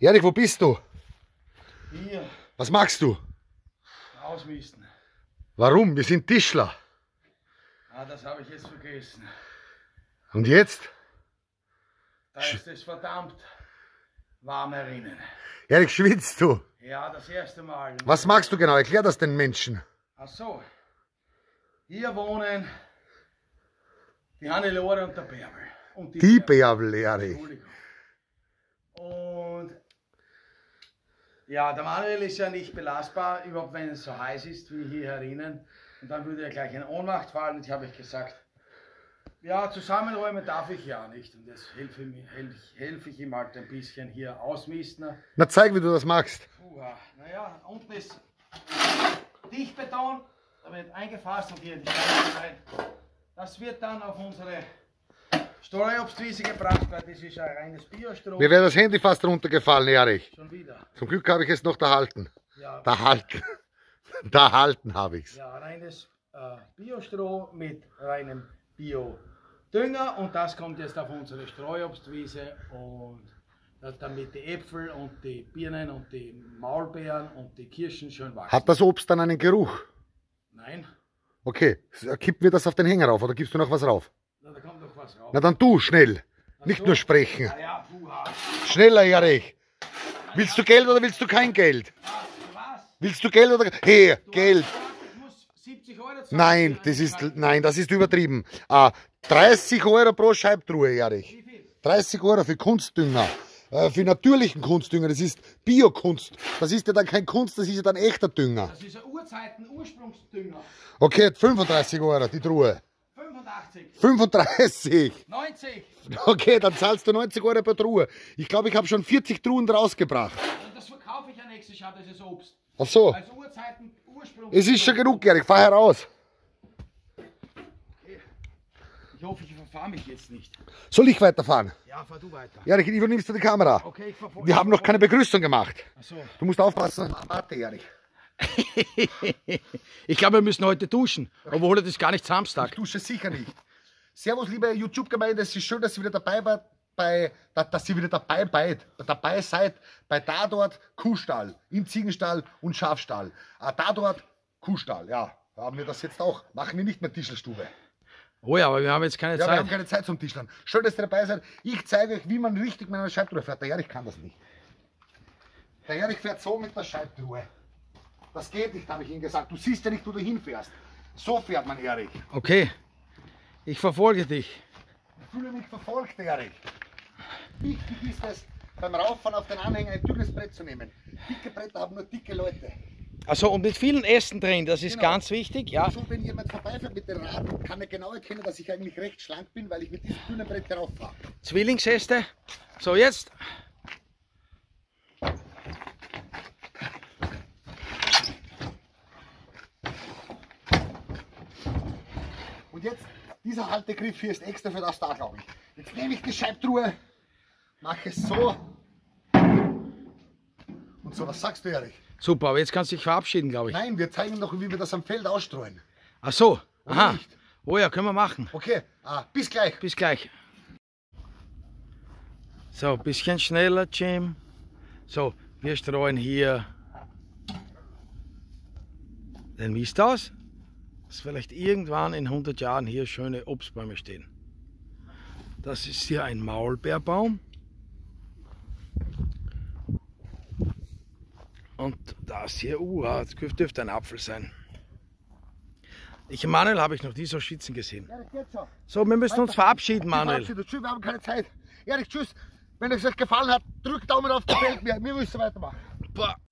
Erik, wo bist du? Hier, Was machst du? ausmisten. Warum? Wir sind Tischler. Ah, das habe ich jetzt vergessen. Und jetzt? Da ist es verdammt warm herinnen. Erik, schwitzt du? Ja, das erste Mal. Was magst du genau? Erklär das den Menschen. Ach so. Hier wohnen die Hannelore und der Bärbel. Und Die Bärbel. Bärbel, Erik. Entschuldigung. Und ja, der Manuel ist ja nicht belastbar, überhaupt wenn es so heiß ist wie hier herinnen. Und dann würde er gleich in Ohnmacht fallen. Und ich habe ich gesagt, ja, zusammenräumen darf ich ja nicht. Und jetzt helfe, mir- helfe, ich- helfe ich ihm halt ein bisschen hier ausmisten. Na, zeig, wie du das machst. Puh, naja, unten ist Dichtbeton, da wird eingefasst und hier die Steine rein. Das wird dann auf unsere Streuobstwiese gebracht, weil das ist ein reines Biostroh. Mir wäre das Handy fast runtergefallen, Erich. Schon wieder. Zum Glück habe ich es noch da halten. Ja, Da halten. Da halten habe ich's. ja reines äh, Biostroh mit reinem Biodünger und das kommt jetzt auf unsere Streuobstwiese und da- damit die Äpfel und die Birnen und die Maulbeeren und die Kirschen schön wachsen. Hat das Obst dann einen Geruch? Nein, Okay, kippen wir das auf den Hänger rauf oder gibst du noch was rauf? na, da kommt. Na dann du, schnell. Nicht nur sprechen. Schneller, Erich. Willst du Geld oder willst du kein Geld? Was? Willst du Geld oder... Hey, Geld. Ich muss 70 Euro zahlen. Nein, das ist, nein, das ist übertrieben. Ah, 30 Euro pro Scheibtruhe, Erich. Wie viel? 30 Euro für Kunstdünger. Äh, für natürlichen Kunstdünger. Das ist Biokunst. Das ist ja dann kein Kunst, das ist ja dann echter Dünger. Das ist ein Urzeiten-Ursprungsdünger. Okay, 35 Euro die Truhe. 85, 35. 90. Okay, dann zahlst du 90 Euro pro Truhe. Ich glaube, ich habe schon 40 Truhen rausgebracht. Und das verkaufe ich ja nächstes Jahr, das ist Obst. Ach so. Also Urzeiten-Ursprungs. Es ist schon genug, Erik. Fahr heraus. Ich hoffe, ich verfahre mich jetzt nicht. Soll ich weiterfahren? Ja, fahr du weiter. Erik, übernimmst du die Kamera? Okay, ich verfolge. Wir haben noch keine Begrüßung gemacht. Achso. Du musst aufpassen. Warte, Erik. Ich glaube, wir müssen heute duschen. Obwohl, das ist gar nicht Samstag. Ich dusche sicher nicht. Servus, liebe YouTube-Gemeinde. Es ist schön, dass ihr wieder dabei seid. Bei, da- dass ihr wieder dabei, seid, dabei seid bei Dadort Kuhstall, im Ziegenstall und Schafstall. Ah, Dadort Kuhstall, ja. Haben wir das jetzt auch. Machen wir nicht mehr Tischlerstube. Oh ja, aber wir haben jetzt keine Ja, wir Zeit. haben keine Zeit zum Tischlern. Schön, dass ihr dabei seid. Ich zeige euch, wie man richtig mit einer Scheibtruhe fährt. Der Erich kann das nicht. Der Erich fährt so mit der Scheibtruhe. Das geht nicht, habe ich ihm gesagt. Du siehst ja nicht, wo du hinfährst. So fährt man, Erich. Okay, ich verfolge dich. Ich fühle mich verfolgt, Erich. Wichtig ist es, beim Rauffahren auf den Anhänger ein dünnes Brett zu nehmen. Dicke Bretter haben nur dicke Leute. Also und mit vielen Ästen drin, das ist Genau. ganz wichtig, ja. So, wenn jemand vorbeifährt mit dem Rad, kann er genau erkennen, dass ich eigentlich recht schlank bin, weil ich mit diesem dünnen Brett herauffahre. Zwillingsäste. So, jetzt. Und jetzt, dieser Haltegriff hier ist extra für das da, glaube ich. Jetzt nehme ich die Scheibtruhe, mache es so. Und so, was sagst du, Erich? Super, aber jetzt kannst du dich verabschieden, glaube ich. Nein, wir zeigen noch, wie wir das am Feld ausstreuen. Ach so, Oder aha. nicht? Oh ja, können wir machen. Okay, ah, bis gleich. Bis gleich. So, ein bisschen schneller, Jim. So, wir streuen hier den Mist aus, dass vielleicht irgendwann in 100 Jahren hier schöne Obstbäume stehen. Das ist hier ein Maulbeerbaum. Und das hier, uh, das dürfte ein Apfel sein. Ich, Manuel, habe ich noch nie so schwitzen gesehen. So, wir müssen uns verabschieden, Manuel. Tschüss, wir haben keine Zeit. Erich, tschüss. Wenn es euch gefallen hat, drückt Daumen auf, gefällt mir. Wir müssen weitermachen.